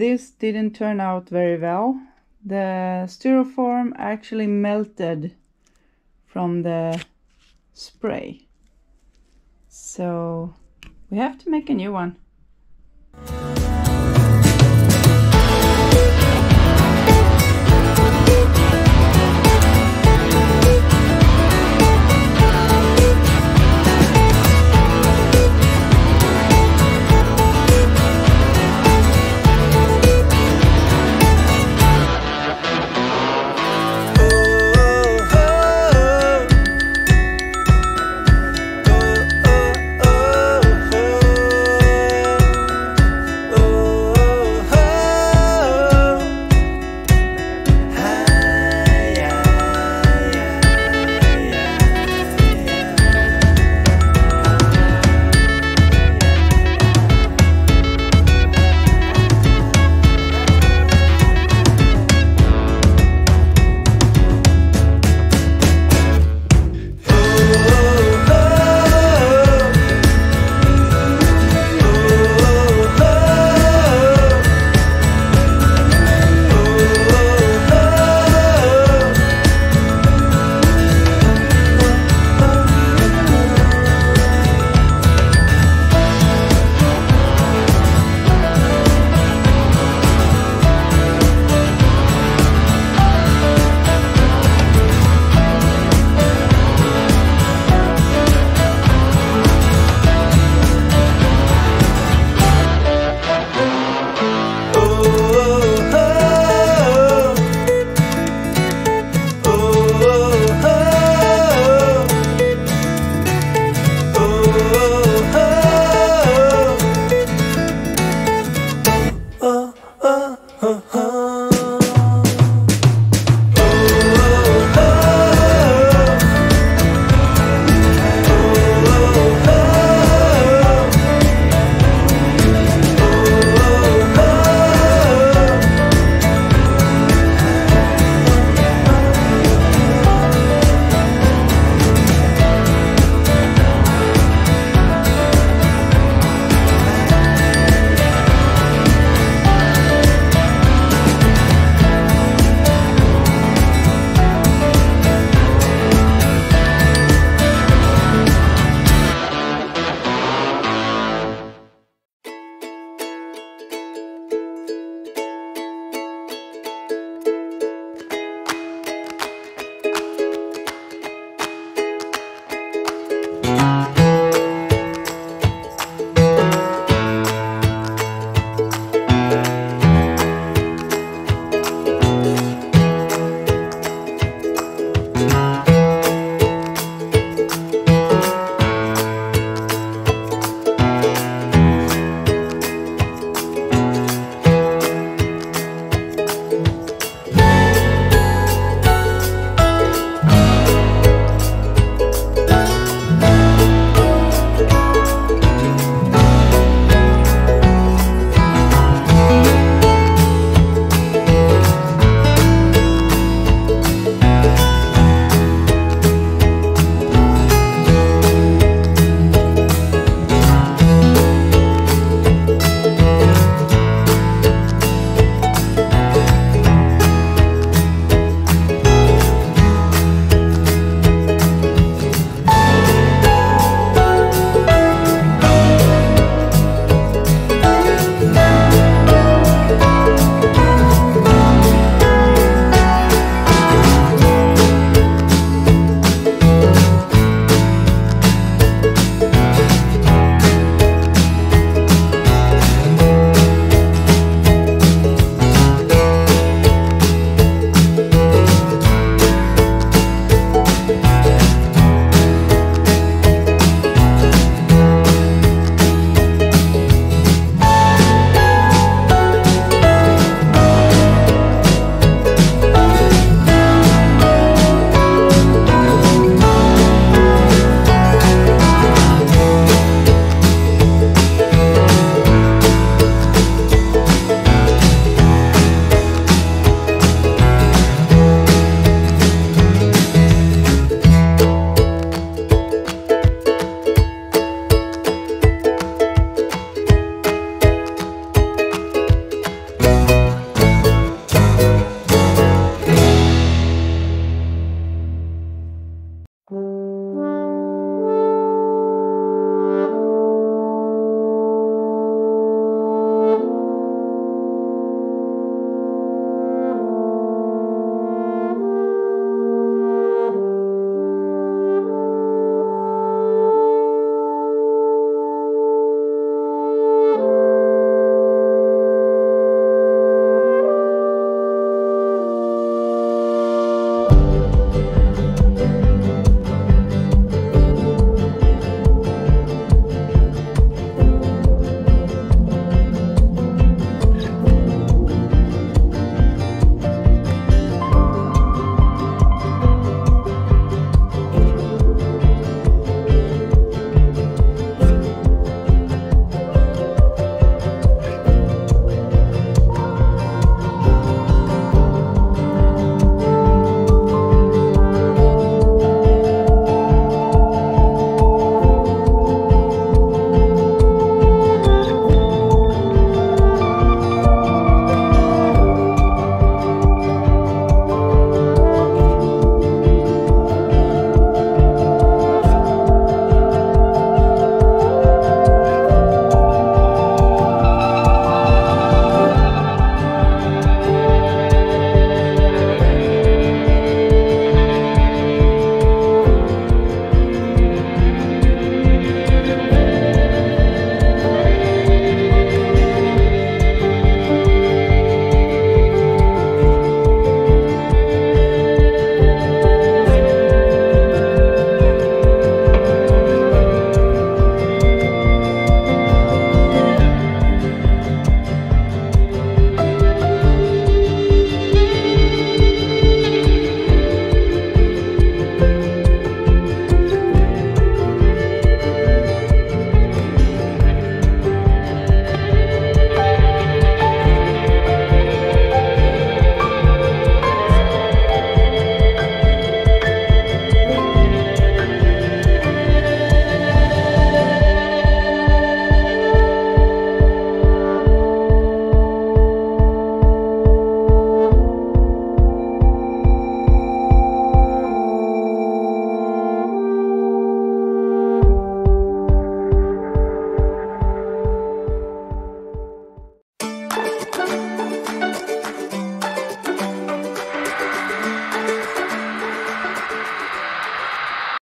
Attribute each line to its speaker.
Speaker 1: this didn't turn out very well. The styrofoam actually melted from the spray. So we have to make a new one.